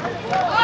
Hey!